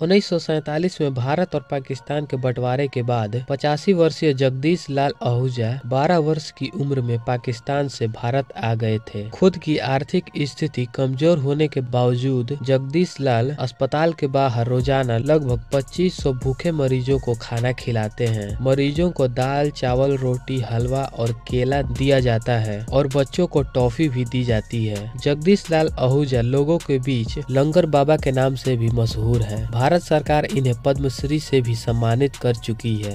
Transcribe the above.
उन्नीस में भारत और पाकिस्तान के बंटवारे के बाद पचासी वर्षीय जगदीश लाल आहूजा 12 वर्ष की उम्र में पाकिस्तान से भारत आ गए थे। खुद की आर्थिक स्थिति कमज़ोर होने के बावजूद जगदीश लाल अस्पताल के बाहर रोज़ाना लगभग 2500 भूखे मरीजों को खाना खिलाते हैं। मरीजों को दाल, चावल, रोटी, हलवा और केला दिया जाता है और बच्चों को टॉफी भी दी जाती है। जगदीश लाल आहूजा लोगों के बीच लंगर बाबा के नाम से भी मशहूर है। भारत सरकार इन्हें पद्मश्री से भी सम्मानित कर चुकी है।